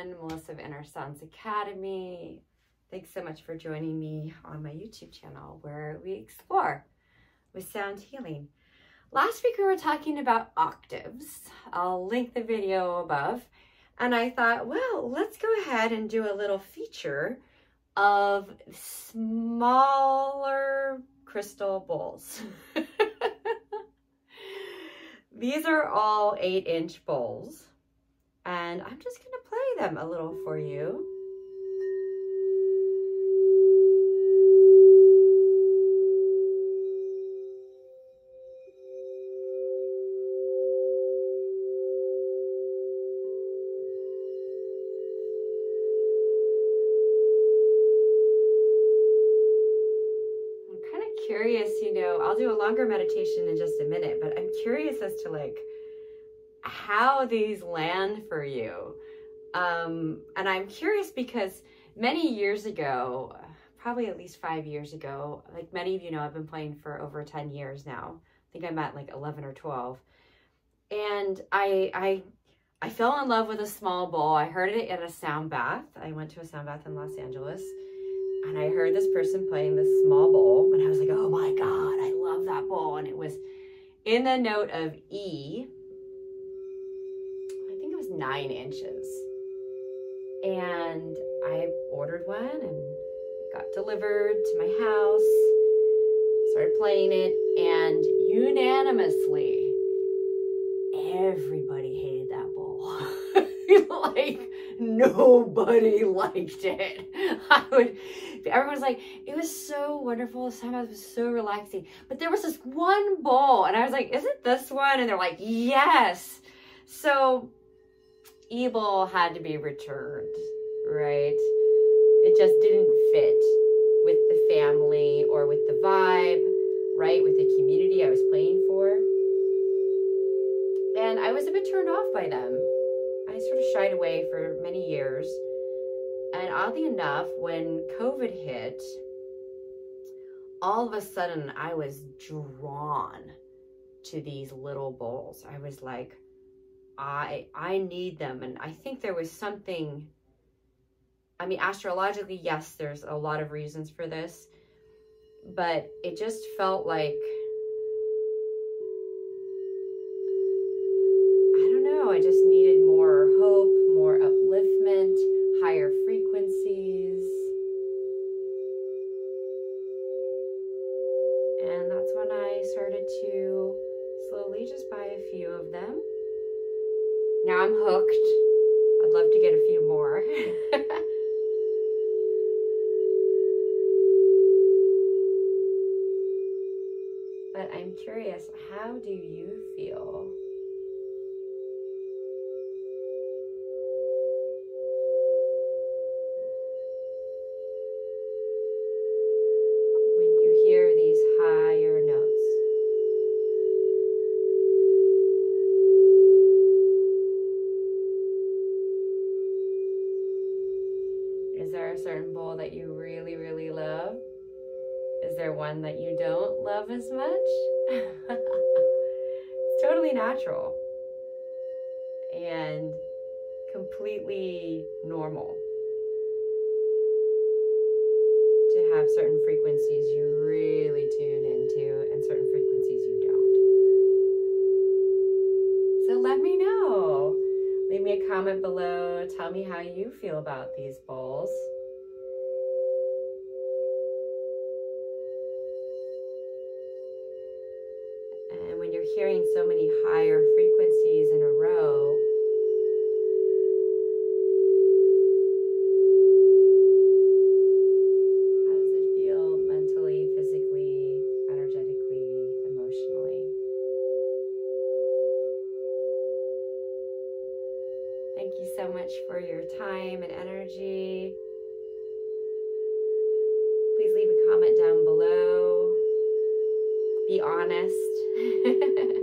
everyone. Melissa of Inner Sounds Academy. Thanks so much for joining me on my YouTube channel where we explore with sound healing. Last week we were talking about octaves. I'll link the video above. And I thought, well, let's go ahead and do a little feature of smaller crystal bowls. These are all eight inch bowls and I'm just going to play them a little for you. I'm kind of curious, you know, I'll do a longer meditation in just a minute, but I'm curious as to like how these land for you. Um, and I'm curious because many years ago, probably at least five years ago, like many of you know, I've been playing for over 10 years now. I think I'm at like 11 or 12. And I, I, I fell in love with a small bowl. I heard it at a sound bath. I went to a sound bath in Los Angeles and I heard this person playing this small bowl and I was like, oh my God, I love that bowl. And it was in the note of E, I think it was nine inches. And I ordered one and got delivered to my house. Started playing it, and unanimously, everybody hated that bowl. like nobody liked it. I would everyone's like, it was so wonderful. Sometimes it was so relaxing. But there was this one bowl, and I was like, is it this one? And they're like, yes. So evil had to be returned, right? It just didn't fit with the family or with the vibe, right? With the community I was playing for. And I was a bit turned off by them. I sort of shied away for many years. And oddly enough, when COVID hit, all of a sudden I was drawn to these little bowls. I was like, I I need them. And I think there was something I mean astrologically yes there's a lot of reasons for this but it just felt like I don't know I just needed more hope more upliftment higher frequencies. And that's when I started to slowly just buy a few of them now I'm hooked. I'd love to get a few more. but I'm curious, how do you feel? One that you don't love as much. it's totally natural and completely normal to have certain frequencies you really tune into and certain frequencies you don't. So let me know. Leave me a comment below. Tell me how you feel about these bowls. And when you're hearing so many higher frequencies in a row, how does it feel mentally, physically, energetically, emotionally? Thank you so much for your time and energy. Please leave a comment down below. Be honest.